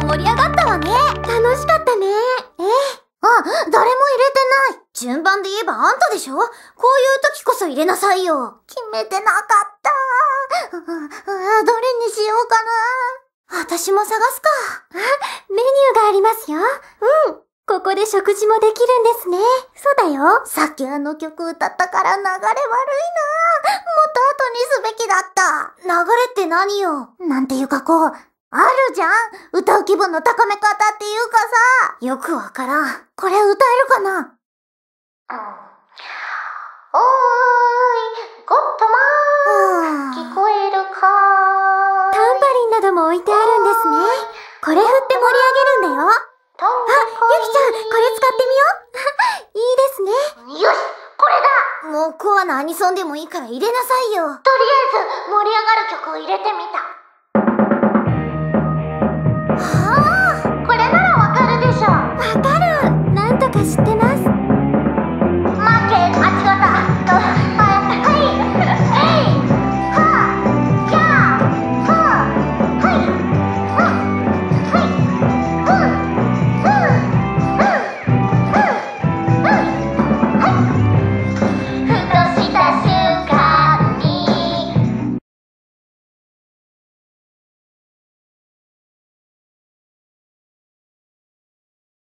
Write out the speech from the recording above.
盛り上がったわね。楽しかったね。えあ、誰も入れてない。順番で言えばあんたでしょ？こういう時こそ入れなさいよ。決めてなかった。どれにしようかな。私も探すか。メニューがありますよ。うん。ここで食事もできるんですね。そうだよ。さっきあの曲歌ったから流れ悪いな。もっと後にすべきだった。流れって何よ？なんていうかこう、あるじゃん歌う気分の高め方っていうかさ。よくわからん。これ歌えるかな？うん。おーい、ゴットマン。聞こえるかタンバリンなども置いてあるんですね。これ振って盛り上げるんだよ。あ、ゆきちゃん、これ使ってみよう。いいですね。よしこれだもうコアなアニソンでもいいから入れなさいよ。とりあえず、盛り上がる曲を入れてみた。